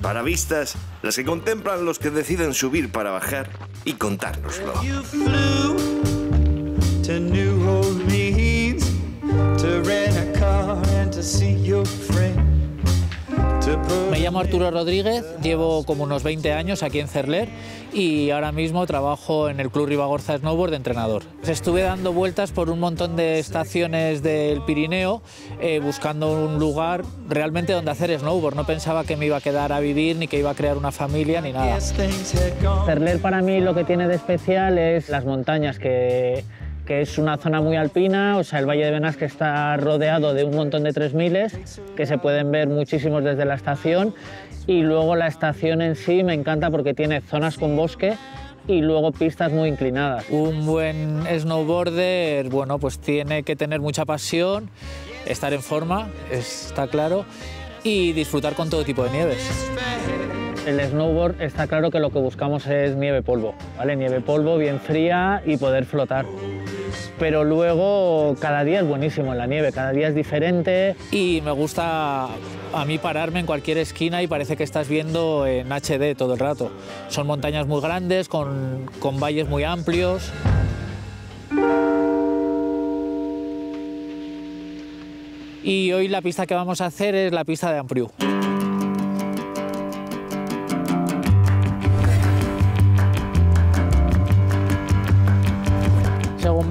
Para vistas, las que contemplan los que deciden subir para bajar y contárnoslo. Llamo Arturo Rodríguez, llevo como unos 20 años aquí en Cerler y ahora mismo trabajo en el Club Ribagorza Snowboard de entrenador. Estuve dando vueltas por un montón de estaciones del Pirineo eh, buscando un lugar realmente donde hacer snowboard. No pensaba que me iba a quedar a vivir ni que iba a crear una familia ni nada. Cerler para mí lo que tiene de especial es las montañas, que, que es una zona muy alpina, o sea, el Valle de Benasque está rodeado de un montón de 3000 que se pueden ver muchísimos desde la estación y luego la estación en sí me encanta porque tiene zonas con bosque y luego pistas muy inclinadas. Un buen snowboarder, bueno, pues tiene que tener mucha pasión, estar en forma, está claro, y disfrutar con todo tipo de nieves. El snowboard está claro que lo que buscamos es nieve polvo, ¿vale? Nieve polvo bien fría y poder flotar. Pero luego cada día es buenísimo en la nieve, cada día es diferente. Y me gusta a mí pararme en cualquier esquina y parece que estás viendo en HD todo el rato. Son montañas muy grandes, con, con valles muy amplios. Y hoy la pista que vamos a hacer es la pista de Ampriu.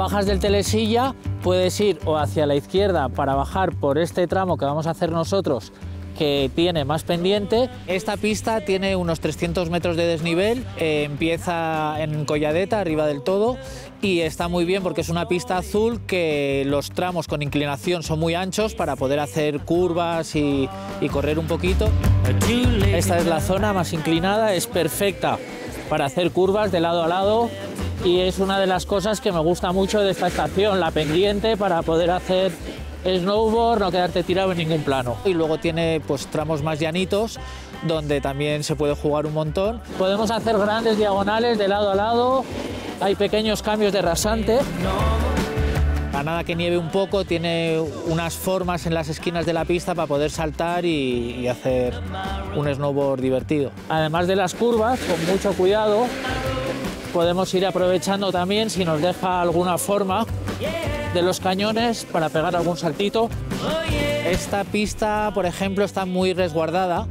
Bajas del telesilla, puedes ir o hacia la izquierda para bajar por este tramo que vamos a hacer nosotros, que tiene más pendiente. Esta pista tiene unos 300 metros de desnivel, eh, empieza en Colladeta, arriba del todo, y está muy bien porque es una pista azul que los tramos con inclinación son muy anchos para poder hacer curvas y, y correr un poquito. Esta es la zona más inclinada, es perfecta para hacer curvas de lado a lado y es una de las cosas que me gusta mucho de esta estación, la pendiente para poder hacer snowboard, no quedarte tirado en ningún plano. Y luego tiene pues tramos más llanitos donde también se puede jugar un montón. Podemos hacer grandes diagonales de lado a lado, hay pequeños cambios de rasante. A nada que nieve un poco, tiene unas formas en las esquinas de la pista para poder saltar y, y hacer un snowboard divertido. Además de las curvas, con mucho cuidado, podemos ir aprovechando también si nos deja alguna forma de los cañones para pegar algún saltito. Esta pista, por ejemplo, está muy resguardada,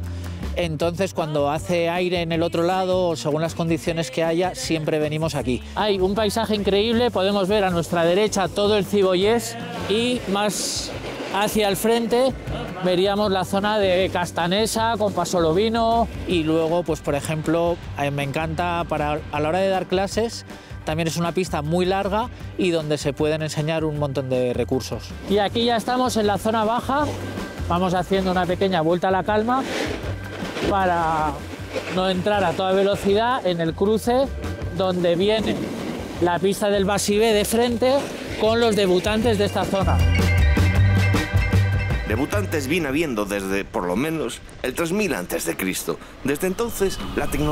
entonces cuando hace aire en el otro lado o según las condiciones que haya, siempre venimos aquí. Hay un paisaje increíble, podemos ver a nuestra derecha todo el Cibollés y más hacia el frente veríamos la zona de Castanesa con Pasolovino y luego, pues por ejemplo, eh, me encanta para a la hora de dar clases también es una pista muy larga y donde se pueden enseñar un montón de recursos. Y aquí ya estamos en la zona baja, vamos haciendo una pequeña vuelta a la calma para no entrar a toda velocidad en el cruce donde viene la pista del Basibé de frente con los debutantes de esta zona. Debutantes viene habiendo desde, por lo menos, el 3000 a.C. Desde entonces, la tecnología